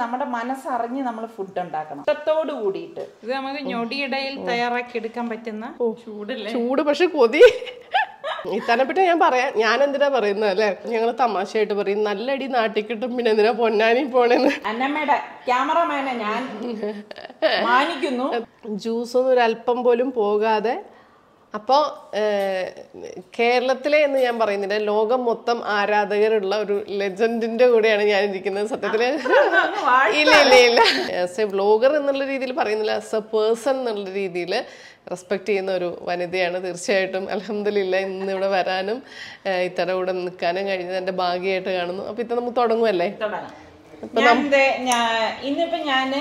നമ്മുടെ മനസ്സറിഞ്ഞ് നമ്മൾ ഫുഡ് ഉണ്ടാക്കണം. ഇഷ്ടത്തോട് കൂടിയിട്ട്. ഇത് നമുക്ക് ഞൊടിയിടയിൽ തയ്യാറാക്കി എടുക്കാൻ പറ്റുന്ന ചൂടല്ലേ? ചൂട് പക്ഷെ കൊതി. ഇത്തനെ പറ്റി ഞാൻ പറയാം. ഞാൻ എന്തിനാ പറയുന്നത് അല്ലെ? ഞങ്ങൾ തമാശയായിട്ട് പറയും നല്ലടി നാട്ടിൽ കിട്ടും പിന്നെ എന്തിനാ പൊന്നാനി പോണേന്ന്? അന്നമ്മയുടെ ക്യാമറമാനെ ഞാൻ മാനിക്കുന്നു. ജ്യൂസൊന്നും ഒരല്പം പോലും പോകാതെ അപ്പോൾ കേരളത്തിലെ എന്ന് ഞാൻ പറയുന്നില്ല ലോകം മൊത്തം ആരാധകരുള്ള ഒരു ലെജൻഡിന്റെ കൂടെയാണ് ഞാൻ ഇരിക്കുന്നത് സത്യത്തിൽ ഇല്ല ഇല്ല ഇല്ല. ആസ് എ ബ്ലോഗർ എന്നുള്ള രീതിയിൽ പറയുന്നില്ല ആസ് എ പേഴ്സൺ എന്നുള്ള രീതിയിൽ റെസ്പെക്ട് ചെയ്യുന്ന ഒരു വനിതയാണ് തീർച്ചയായിട്ടും. അലഹമില്ല ഇന്ന് ഇവിടെ വരാനും ഇത്തരം കൂടെ നിൽക്കാനും കഴിഞ്ഞത് എന്റെ ഭാഗ്യമായിട്ട് കാണുന്നു. അപ്പോൾ ഇത്ത നമുക്ക് തുടങ്ങുമല്ലേ തുടങ്ങാം. ഞാൻ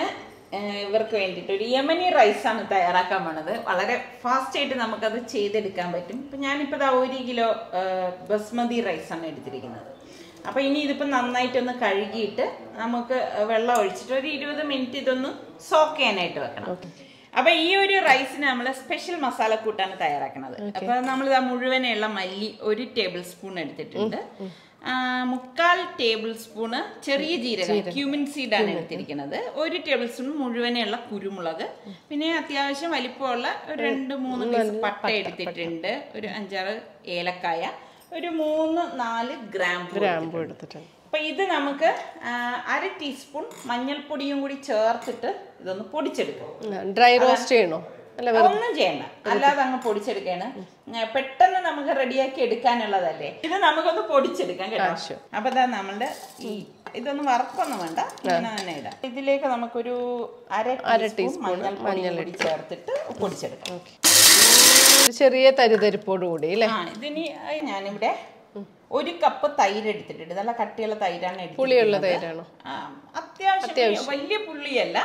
ഇവർക്ക് വേണ്ടിയിട്ട് ഒരു യമനി റൈസ് ആണ് തയ്യാറാക്കാൻ പോണത്. വളരെ ഫാസ്റ്റ് ആയിട്ട് നമുക്കത് ചെയ്തെടുക്കാൻ പറ്റും. ഇപ്പം ഞാനിപ്പോൾ ഇതാ ഒരു കിലോ ബസ്മതി റൈസ് ആണ് എടുത്തിരിക്കുന്നത്. അപ്പോൾ ഇനി ഇതിപ്പോൾ നന്നായിട്ടൊന്ന് കഴുകിയിട്ട് നമുക്ക് വെള്ളം ഒഴിച്ചിട്ട് ഒരു ഇരുപത് മിനിറ്റ് ഇതൊന്ന് സോക്ക് ചെയ്യാനായിട്ട് വെക്കണം. അപ്പോൾ ഈ ഒരു റൈസിന് നമ്മൾ സ്പെഷ്യൽ മസാല കൂട്ടാണ് തയ്യാറാക്കുന്നത് അപ്പോൾ നമ്മൾ മുഴുവനുള്ള മല്ലി ഒരു ടേബിൾ സ്പൂൺ എടുത്തിട്ടുണ്ട്. മുക്കാൽ ടേബിൾ സ്പൂണ് ചെറിയ ജീരകം ക്യൂമിൻ സീഡ് ആണ് എടുത്തിരിക്കുന്നത്. ഒരു ടേബിൾ സ്പൂൺ മുഴുവനെയുള്ള കുരുമുളക്. പിന്നെ അത്യാവശ്യം വലിപ്പമുള്ള ഒരു രണ്ട് മൂന്ന് പീസ് പട്ട എടുത്തിട്ടുണ്ട്. ഒരു അഞ്ചാറ് ഏലക്കായ ഒരു മൂന്ന് നാല് ഗ്രാമ്പു ഗ്രാമ്പു എടുത്തിട്ടുണ്ട്. അപ്പൊ ഇത് നമുക്ക് അര ടീസ്പൂൺ മഞ്ഞൾപ്പൊടിയും കൂടി ചേർത്തിട്ട് ഇതൊന്ന് പൊടിച്ചെടുക്കാം. ഡ്രൈ റോസ്റ്റ് ചെയ്യണോ? ഒന്നും ചെയ്യണ്ട. അല്ലാതെ അങ്ങ് പൊടിച്ചെടുക്കാണ് പെട്ടെന്ന് നമുക്ക് റെഡിയാക്കി എടുക്കാനുള്ളതല്ലേ? ഇത് നമുക്കൊന്ന് പൊടിച്ചെടുക്കാം കേട്ടോ. അപ്പൊ ഇതാ നമ്മളുടെ ഈ ഇതൊന്നും വറക്കൊന്നും വേണ്ട. ഇങ്ങനെ തന്നെ ഇടാം. ഇതിലേക്ക് നമുക്കൊരു അര അര ടീസ്പൂൺ മഞ്ഞൾപ്പൊടി ചേർത്തിട്ട് പൊടിച്ചെടുക്കാം. ചെറിയ തരിതരിപ്പോട് കൂടി അല്ലേ? ഇതിനി ഞാനിവിടെ ഒരു കപ്പ് തൈര് എടുത്തിട്ടുണ്ട്. നല്ല കട്ടിയുള്ള തൈരാണ് പുളിയുള്ള തൈരാണ്? അത്യാവശ്യം വലിയ പുള്ളിയല്ല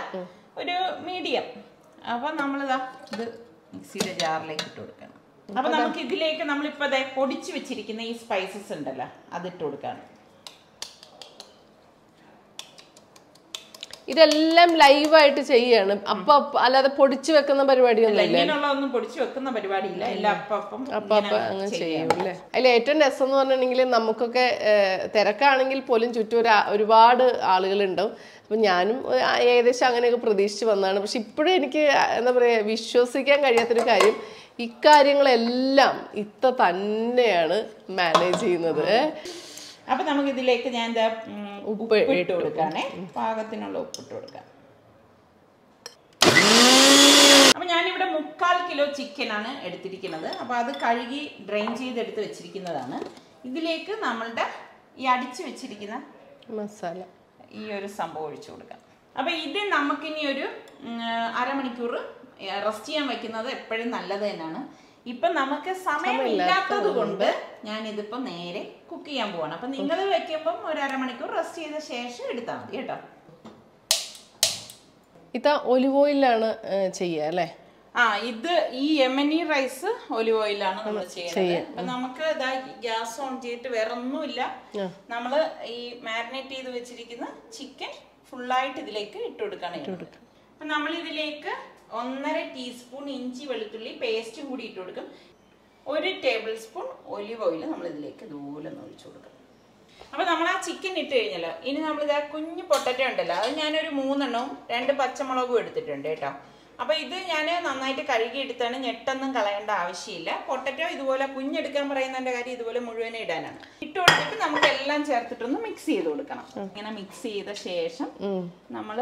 ഒരു മീഡിയം അപ്പൊ നമ്മളിതാ ഇത് മിക്സിയുടെ ജാറിലേക്ക് ഇട്ട് കൊടുക്കണം. അപ്പൊ നമുക്ക് ഇതിലേക്ക് നമ്മളിപ്പോ ദേ പൊടിച്ചു വെച്ചിരിക്കുന്ന ഈ സ്പൈസസ് ഉണ്ടല്ലോ അതിട്ട് കൊടുക്കാണ്. ഇതെല്ലാം ലൈവായിട്ട് ചെയ്യാണ്. അപ്പൊ അല്ലാതെ പൊടിച്ചു വെക്കുന്ന പരിപാടിയൊന്നും പൊടിച്ചു വെക്കുന്ന പരിപാടിയില്ല. അപ്പം അപ്പൊ അങ്ങനെ ചെയ്യും. അല്ലേ? അതിൽ ഏറ്റവും രസം എന്ന് പറഞ്ഞിട്ടുണ്ടെങ്കിൽ നമുക്കൊക്കെ തിരക്കാണെങ്കിൽ പോലും ചുറ്റും ഒരു ഒരുപാട് ആളുകളുണ്ടാവും അപ്പൊ ഞാനും ഏകദേശം അങ്ങനെയൊക്കെ പ്രതീക്ഷിച്ച് വന്നതാണ്. പക്ഷെ ഇപ്പോഴും എനിക്ക് എന്താ പറയാ വിശ്വസിക്കാൻ കഴിയാത്തൊരു കാര്യം ഇക്കാര്യങ്ങളെല്ലാം ഇത്ത തന്നെയാണ് മാനേജ് ചെയ്യുന്നത്. അപ്പൊ നമുക്ക് ഇതിലേക്ക് ഞാൻ എന്താ ഉപ്പ് ഇട്ട് കൊടുക്കാനേ പാകത്തിനുള്ള ഉപ്പിട്ട് കൊടുക്കാം. അപ്പൊ ഞാനിവിടെ മുക്കാൽ കിലോ ചിക്കൻ ആണ് എടുത്തിരിക്കുന്നത്. അപ്പോൾ അത് കഴുകി ഡ്രെയിൻ ചെയ്തെടുത്ത് വെച്ചിരിക്കുന്നതാണ്. ഇതിലേക്ക് നമ്മളുടെ ഈ അടിച്ചു വെച്ചിരിക്കുന്ന മസാല. ഈ ഒരു സംഭവം ഒഴിച്ചു കൊടുക്കാം. അപ്പൊ ഇത് നമുക്കിനി ഒരു അരമണിക്കൂർ റെസ്റ്റ് ചെയ്യാൻ വെക്കുന്നത് എപ്പോഴും നല്ലത് തന്നെയാണ്. ഇപ്പൊ നമുക്ക് സമയമില്ലാത്തത് കൊണ്ട് ഞാൻ ഇതിപ്പോ നേരെ കുക്ക് ചെയ്യാൻ പോവാണ്. അപ്പൊ നിങ്ങൾ വെക്കുമ്പം ഒരു അരമണിക്കൂർ റെസ്റ്റ് ചെയ്ത ശേഷം എടുത്താൽ മതി കേട്ടോ. ഇത് ഒലിവ് ഓയിലാണ് ചെയ്യുക അല്ലേ? ആ ഇത് ഈ യമനി റൈസ് ഒലിവ് ഓയിലാണ് നമ്മൾ ചെയ്യുന്നത്. അപ്പൊ നമുക്ക് ഇതാ ഗ്യാസ് ഓൺ ചെയ്തിട്ട് വേറെ ഒന്നുമില്ല. നമ്മൾ ഈ മാരിനേറ്റ് ചെയ്ത് വെച്ചിരിക്കുന്ന ചിക്കൻ ഫുള്ളായിട്ട് ഇതിലേക്ക് ഇട്ട് കൊടുക്കണം അപ്പൊ നമ്മൾ ഇതിലേക്ക് ഒന്നര ടീസ്പൂൺ ഇഞ്ചി വെളുത്തുള്ളി പേസ്റ്റും കൂടി ഇട്ട് കൊടുക്കും. ഒരു ടേബിൾ സ്പൂൺ ഒലിവ് ഓയിൽ നമ്മൾ ഇതിലേക്ക് ദൂരെ ഒഴിച്ചു കൊടുക്കും. അപ്പൊ നമ്മൾ ആ ചിക്കൻ ഇട്ട് കഴിഞ്ഞല്ലോ ഇനി നമ്മൾ ഇതാ കുഞ്ഞു പൊട്ടറ്റോ ഉണ്ടല്ലോ അത് ഞാനൊരു മൂന്നെണ്ണവും രണ്ട് പച്ചമുളകും എടുത്തിട്ടുണ്ട് കേട്ടോ. അപ്പൊ ഇത് ഞാൻ നന്നായിട്ട് കഴുകി എടുത്താണ് ഞെട്ടൊന്നും കളയേണ്ട ആവശ്യമില്ല. പൊട്ടറ്റോ ഇതുപോലെ കുഞ്ഞെടുക്കാൻ പറയുന്നതിന്റെ കാര്യം ഇതുപോലെ മുഴുവനെ ഇടാനാണ്. ഇട്ട് കൊടുത്തിട്ട് നമുക്ക് എല്ലാം ചേർത്തിട്ടൊന്ന് മിക്സ് ചെയ്ത് കൊടുക്കണം. ഇങ്ങനെ മിക്സ് ചെയ്ത ശേഷം നമ്മൾ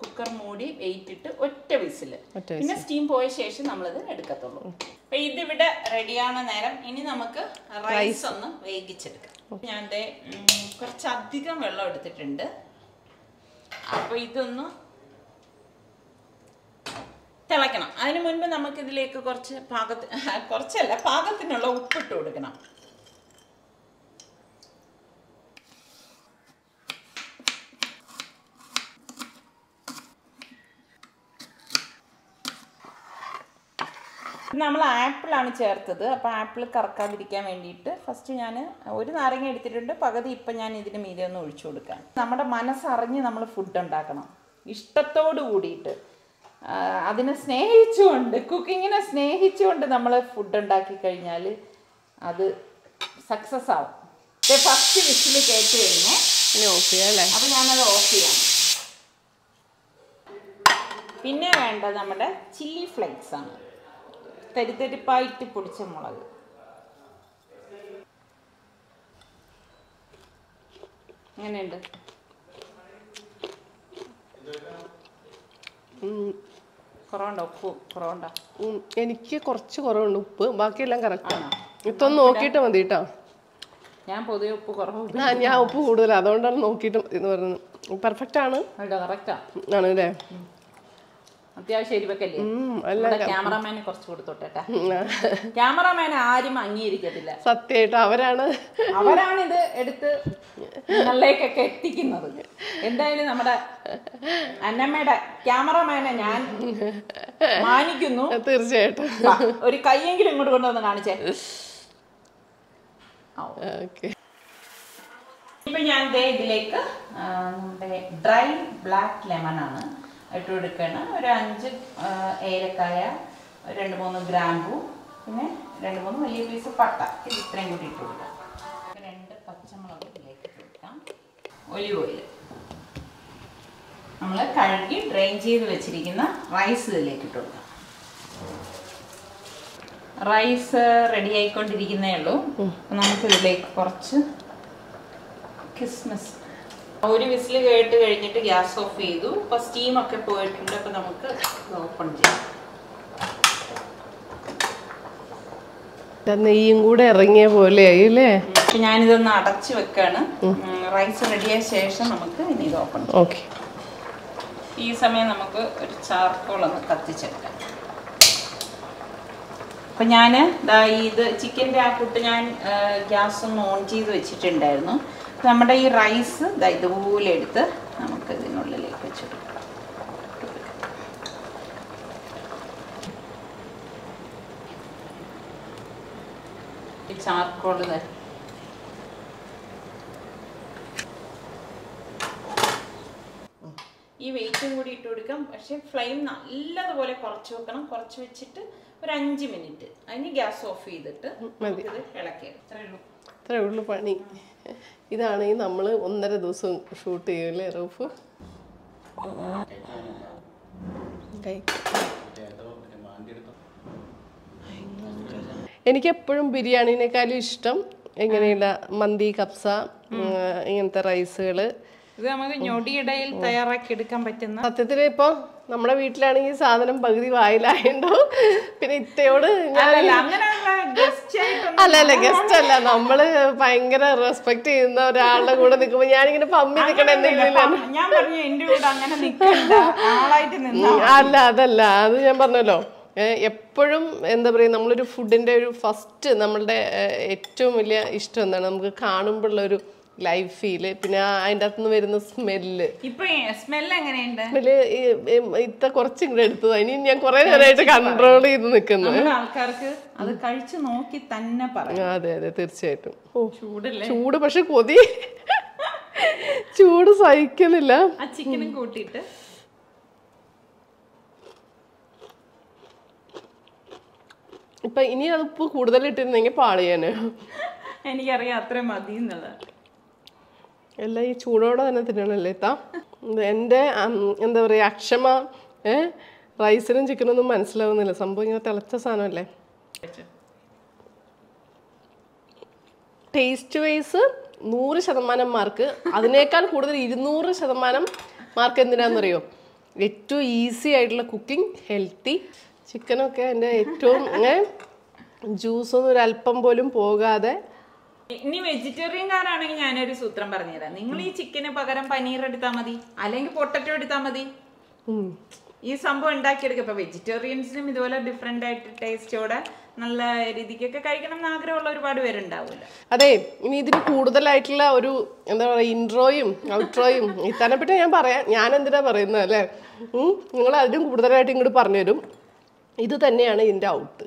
കുക്കർ മൂടി വെയിറ്റ് ഇട്ട് ഒറ്റ വിസിൽ പിന്നെ സ്റ്റീം പോയ ശേഷം നമ്മളിത് എടുക്കത്തുള്ളൂ. അപ്പൊ ഇതിവിടെ റെഡിയാവുന്ന നേരം ഇനി നമുക്ക് റൈസ് ഒന്ന് വേഗിച്ചെടുക്കാം ഞാൻ കുറച്ചധികം വെള്ളം എടുത്തിട്ടുണ്ട്. അപ്പൊ ഇതൊന്ന് തിളയ്ക്കണം. അതിനു മുൻപ് നമുക്ക് ഇതിലേക്ക് കുറച്ച് പാകത്തി കുറച്ചല്ല പാകത്തിനുള്ള ഉപ്പിട്ട് കൊടുക്കണം. നമ്മൾ ആപ്പിളാണ് ചേർത്തത്. അപ്പോൾ ആപ്പിൾ കറക്കാതിരിക്കാൻ വേണ്ടിയിട്ട് ഫസ്റ്റ് ഞാൻ ഒരു നാരങ്ങ എടുത്തിട്ടുണ്ട്. പകുതി ഇപ്പം ഞാൻ ഇതിന് മീതെ ഒന്ന് ഒഴിച്ചു കൊടുക്കാം. നമ്മുടെ മനസ്സറിഞ്ഞ് നമ്മൾ ഫുഡ് ഉണ്ടാക്കണം. ഇഷ്ടത്തോട് കൂടിയിട്ട്. അതിനെ സ്നേഹിച്ചുകൊണ്ട് കുക്കിങ്ങിനെ സ്നേഹിച്ചുകൊണ്ട് നമ്മൾ ഫുഡ് ഉണ്ടാക്കി കഴിഞ്ഞാൽ അത് സക്സസ് ആവും. ഫസ്റ്റ് വിസിൽ കേട്ട് കഴിഞ്ഞേ ഓഫ് ചെയ്യാം അല്ലേ? അപ്പൊ ഞാനത് ഓഫ് ചെയ്യാം. പിന്നെ വേണ്ടത് നമ്മുടെ ചില്ലി ഫ്ലേക്സ് ആണ്. തരിതരിപ്പായിട്ട് പൊടിച്ച മുളക്. എങ്ങനെയുണ്ട്? ഉം, കുറവുണ്ടോ? ഉപ്പ് കുറവുണ്ടോ? എനിക്ക് കുറച്ച് കുറവുണ്ട്. ഉപ്പ്. ബാക്കിയെല്ലാം കറക്റ്റ് ആണോ? ഇതൊന്ന് നോക്കിയിട്ട് മതി കേട്ടോ ഞാൻ പൊതുവെ ഉപ്പ് കുറവ് ആ ഞാൻ ഉപ്പ് കൂടുതലാണ് അതുകൊണ്ടാണ് നോക്കിയിട്ട് എന്ന് പറയുന്നത്. പെർഫെക്റ്റ് ആണ്. കറക്റ്റാണ് കറക്റ്റാ ആണ് അല്ലേ അത്യാവശ്യം എരിവൊക്കെയല്ലേ? ക്യാമറമാനെ കുറച്ച് കൊടുത്തോട്ടെ. ക്യാമറമാൻ ആരും അംഗീകരിക്കത്തില്ല. സത്യമായിട്ട് അവരാണ്. അവരാണ് ഇത് എടുത്ത് നിങ്ങളിലേക്കൊക്കെ എത്തിക്കുന്നത്. എന്തായാലും നമ്മുടെ അന്നമ്മയുടെ ക്യാമറമാനെ ഞാൻ മാനിക്കുന്നു. തീർച്ചയായിട്ടും. ഒരു കൈയെങ്കിലും ഇങ്ങോട്ട് കൊണ്ടുവന്ന് കാണിച്ചേ. ഓക്കെ. ഇപ്പൊ ഞാൻ ഇതിലേക്ക് നമ്മുടെ ഡ്രൈ ബ്ലാക്ക് ലെമൺ ആണ് ഇട്ട് കൊടുക്കണം ഒരു അഞ്ച് ഏലക്കായ രണ്ട് മൂന്ന് ഗ്രാമ്പു പിന്നെ രണ്ട് മൂന്ന് വലിയ പീസ് പട്ട. ഇത് ഇത്രയും കൂടി ഇട്ട് കൊടുക്കാം. രണ്ട് പച്ചമുളക് ഇതിലേക്ക് കൊടുക്കാം. ഒലിവ് ഓയിൽ നമ്മൾ കഴുകി ഡ്രെയിൻ ചെയ്ത് വെച്ചിരിക്കുന്ന റൈസ് ഇതിലേക്ക് ഇട്ട് കൊടുക്കാം. റൈസ് റെഡി ആയിക്കൊണ്ടിരിക്കുന്നേ ഉള്ളൂ. നമുക്കിതിലേക്ക് നമുക്ക് ഇതിലേക്ക് കുറച്ച് കിസ്മസ് ഒരു വിസിൽ കേട്ട് കഴിഞ്ഞിട്ട് ഗ്യാസ് ഓഫ് ചെയ്തു. അപ്പൊ സ്റ്റീം ഒക്കെ പോയിട്ടുണ്ട്. അപ്പൊ നമുക്ക് ഓപ്പൺ ചെയ്യാം. നെയ്യും കൂടെ ഇറങ്ങിയ പോലെയായി അല്ലേ അപ്പൊ ഞാനിതൊന്ന് അടച്ചു വെക്കാണ്. റൈസ് റെഡിയായ ശേഷം നമുക്ക് ഇനി ഇത് ഓപ്പൺ ഓക്കെ. ഈ സമയം നമുക്ക് ഒരു ചാർക്കോൾ ഒന്ന് കത്തിച്ചെടുക്കാം. അപ്പം ഞാൻ ഇത് ചിക്കന്റെ ആ കുട്ട് ഞാൻ ഗ്യാസ് ഒന്ന് ഓൺ ചെയ്ത് വെച്ചിട്ടുണ്ടായിരുന്നു. നമ്മുടെ ഈ റൈസ് ഇതുപോലെ എടുത്ത് നമുക്ക് ഇതിനുള്ളിലേക്ക് വെച്ചിട്ട് ഈ ചാർക്കോൾ ഈ വെയിറ്റും കൂടി ഇട്ട് കൊടുക്കാം. പക്ഷെ ഫ്ലെയിം നല്ലതുപോലെ കുറച്ച് വെക്കണം. കുറച്ച് വെച്ചിട്ട് ഒരു അഞ്ച് മിനിറ്റ് അതിന് ഗ്യാസ് ഓഫ് ചെയ്തിട്ട് ഇളക്കിയത് ഇത് ഇത്രയേ ഉള്ളൂ അത്രേ ഉള്ളൂ പണി. ഇതാണെങ്കിൽ നമ്മൾ ഒന്നര ദിവസം ഷൂട്ട് ചെയ്യൂലേ റൂഫ്? എനിക്ക് എപ്പോഴും ബിരിയാണിനേക്കാളും ഇഷ്ടം എങ്ങനെയുള്ള മന്തി കപ്സ ഇങ്ങനത്തെ റൈസുകൾ ഇത് നമുക്ക് ഞൊടിയിടയിൽ തയ്യാറാക്കി എടുക്കാൻ പറ്റുന്ന സത്യത്തിൽ ഇപ്പോൾ നമ്മുടെ വീട്ടിലാണെങ്കിൽ സാധനം പകുതി വായിലായുണ്ടോ? പിന്നെ ഇത്തയോട് ഞാൻ അല്ല അല്ല ഗസ്റ്റ് അല്ല. നമ്മൾ ഭയങ്കര റെസ്പെക്ട് ചെയ്യുന്ന ഒരാളുടെ കൂടെ നിൽക്കുമ്പോ ഞാനിങ്ങനെ പമ്മി നിൽക്കണ ഞാൻ പറഞ്ഞു എന്റെ അങ്ങനെ നിൽക്കണ്ട ആളായിട്ട് നിന്നാ അല്ല അതല്ല. അത് ഞാൻ പറഞ്ഞല്ലോ. എപ്പോഴും എന്താ പറയുക നമ്മളൊരു ഫുഡിന്റെ ഒരു ഫസ്റ്റ് നമ്മളുടെ ഏറ്റവും വലിയ ഇഷ്ടം എന്താണ്? നമുക്ക് കാണുമ്പോഴുള്ള ഒരു ലൈഫ് ഫീൽ പിന്നെ അതിന്റെ അകത്തുനിന്ന് വരുന്ന സ്മെല്ല് സ്മെല്ല് ഇത്ത കുറച്ചും കൂടെ എടുത്തു ഇനി ഞാൻ കുറെ നേരമായിട്ട് കൺട്രോൾ ചെയ്ത് നിൽക്കുന്നു ആൾക്കാർക്ക് അത് കഴിച്ചു നോക്കി തന്നെ പറയാം. അതെ അതെ തീർച്ചയായിട്ടും. ചൂട് പക്ഷെ കൊതി. ചൂട് സഹിക്കുന്നില്ല. ചിക്കനും കൂട്ടിയിട്ട്. ഇപ്പൊ ഇനി അത് ഉപ്പ് കൂടുതൽ ഇട്ടിരുന്നെങ്കിൽ പാളിയാണ് എനിക്കറിയാം അത്രയും മതി എന്നുള്ളത് എല്ലാം ഈ ചൂടോടെ തന്നെ തിന്നണല്ലേ താ എന്റെ എന്താ പറയുക അക്ഷമ ഏ? റൈസിനും ചിക്കനൊന്നും മനസ്സിലാവുന്നില്ല. സംഭവം ഇങ്ങനെ തിളച്ച സാധനമല്ലേ? ടേസ്റ്റ് വൈസ് നൂറ് ശതമാനം മാർക്ക്. അതിനേക്കാൾ കൂടുതൽ ഇരുന്നൂറ് ശതമാനം മാർക്ക് എന്തിനാണെന്നറിയോ ഏറ്റവും ഈസി ആയിട്ടുള്ള കുക്കിംഗ് ഹെൽത്തി. ചിക്കനൊക്കെ എന്റെ ഏറ്റവും ജ്യൂസൊന്നും ഒരല്പം പോലും പോകാതെ ഇനി വെജിറ്റേറിയൻകാരാണെങ്കിൽ ഞാനൊരു സൂത്രം പറഞ്ഞുതരാം. നിങ്ങൾ ഈ ചിക്കന് പകരം പനീർ എടുത്താൽ മതി അല്ലെങ്കിൽ പൊട്ടറ്റോ എടുത്താൽ മതി. ഈ സംഭവം ഉണ്ടാക്കിയെടുക്കുക ഇപ്പൊ വെജിറ്റേറിയൻസിനും ഇതുപോലെ ഡിഫറെന്റ് ആയിട്ട് ടേസ്റ്റോടെ നല്ല രീതിക്കൊക്കെ കഴിക്കണം എന്ന് ആഗ്രഹമുള്ള ഒരുപാട് പേരുണ്ടാവില്ല അതെ ഇനി ഇതിന് കൂടുതലായിട്ടുള്ള ഒരു എന്താ പറയുക ഇൻട്രോയും ഔട്ട്രോയും ഇത്തനെ പറ്റി ഞാൻ പറയാം. ഞാൻ എന്തിനാ പറയുന്നത് അല്ലേ? നിങ്ങൾ അതിനും കൂടുതലായിട്ട് ഇങ്ങോട്ട് പറഞ്ഞുതരും. ഇത് തന്നെയാണ് ഇതിന്റെ ഔട്ട്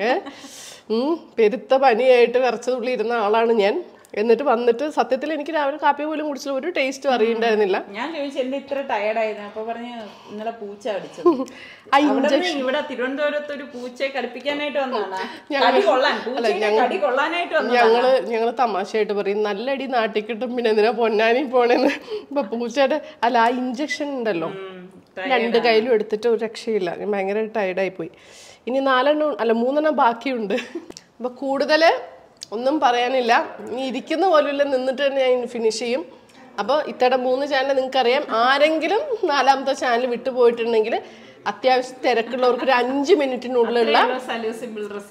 ഏ? പെരുത്ത പനിയായിട്ട് വിറച്ച തുള്ളി ഇരുന്ന ആളാണ് ഞാൻ. എന്നിട്ട് വന്നിട്ട് സത്യത്തിൽ എനിക്ക് രാവിലെ കാപ്പി പോലും കുടിച്ചില്ല. ഒരു ടേസ്റ്റും അറിയണ്ടായിരുന്നില്ല. ഞാൻ ചോദിച്ചു എന്റെ ഇത്ര ടയർഡായിരുന്നു അപ്പൊ പറഞ്ഞു ഇന്നലെ പൂച്ച ഇവിടെ തിരുവനന്തപുരത്ത് ഒരു പൂച്ചയെ കളിപ്പിക്കാനായിട്ട് വന്നതാണ് ഞങ്ങൾ ഞങ്ങൾ തമാശയായിട്ട് പറയും നല്ല അടി നാട്ടിക്കിട്ടും പിന്നെ എന്തിനാ പൊന്നാനി പോണേന്ന്? ഇപ്പൊ പൂച്ചയുടെ അല്ല ആ ഇഞ്ചക്ഷൻ ഉണ്ടല്ലോ. രണ്ട് കയ്യിലും എടുത്തിട്ട് ഒരു രക്ഷയില്ല. ഞാൻ ഭയങ്കര ടയർഡായി പോയി ഇനി നാലെണ്ണം അല്ല മൂന്നെണ്ണം ബാക്കിയുണ്ട്. അപ്പൊ കൂടുതൽ ഒന്നും പറയാനില്ല. ഇനി ഇരിക്കുന്ന പോലുമില്ല. നിന്നിട്ട് തന്നെ ഞാൻ ഫിനിഷ് ചെയ്യും. അപ്പോൾ ഇത്തയുടെ മൂന്ന് ചാനൽ നിങ്ങൾക്കറിയാം. ആരെങ്കിലും നാലാമത്തെ ചാനൽ വിട്ടു പോയിട്ടുണ്ടെങ്കിൽ അത്യാവശ്യം തിരക്കുള്ളവർക്ക് ഒരു അഞ്ച് മിനിറ്റിനുള്ളിലുള്ള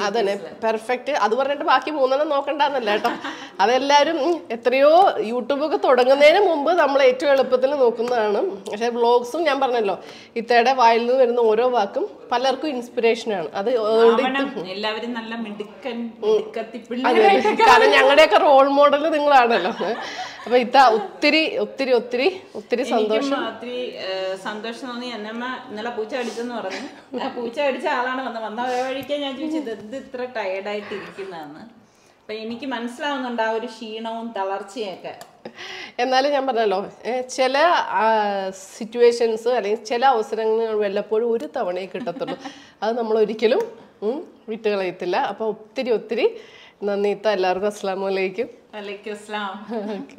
അതന്നെ പെർഫെക്റ്റ് അത് പറഞ്ഞിട്ട് ബാക്കി മൂന്നെണ്ണം നോക്കണ്ടെന്നല്ല കേട്ടോ. അതെല്ലാവരും എത്രയോ യൂട്യൂബൊക്കെ തുടങ്ങുന്നതിന് മുമ്പ് നമ്മൾ ഏറ്റവും എളുപ്പത്തിൽ നോക്കുന്നതാണ്. പക്ഷേ വ്ളോഗ്സും ഞാൻ പറഞ്ഞല്ലോ ഇത്തയുടെ വായിൽ നിന്ന് വരുന്ന ഓരോ വാക്കും പലർക്കും ഇൻസ്പിറേഷൻ ആണ്. അത് എല്ലാവരും നല്ല മിടുക്കൻ കാരണം ഞങ്ങളുടെയൊക്കെ റോൾ മോഡൽ നിങ്ങളാണല്ലോ. അപ്പൊ ഇത്ത ഒത്തിരി ഒത്തിരി ഒത്തിരി ഒത്തിരി സന്തോഷം. ഒത്തിരി സന്തോഷം തോന്നി. എന്നമ്മ ഇന്നലെ പൂച്ച അടിച്ചെന്ന് പറഞ്ഞു. ആ പൂച്ച അടിച്ച ആളാണ് വന്നത്. വന്ന വഴിക്ക് ഞാൻ ചോദിച്ചത് എന്ത് ഇത്ര ടയർഡായിട്ട് ഇരിക്കുന്നതെന്ന് അപ്പൊ എനിക്ക് മനസ്സിലാവുന്നുണ്ട് ആ ഒരു ക്ഷീണവും തളർച്ചയൊക്കെ. എന്നാലും ഞാൻ പറഞ്ഞല്ലോ ചില സിറ്റുവേഷൻസ് അല്ലെങ്കിൽ ചില അവസരങ്ങൾ വല്ലപ്പോഴും ഒരു തവണയേ കിട്ടത്തുള്ളൂ. അത് നമ്മൾ ഒരിക്കലും വിട്ട് കളയത്തില്ല അപ്പോൾ ഒത്തിരി ഒത്തിരി നന്ദി. എല്ലാവർക്കും അസ്സാം വലൈക്കും വലൈക്കും അസ്സാം ഓക്കെ.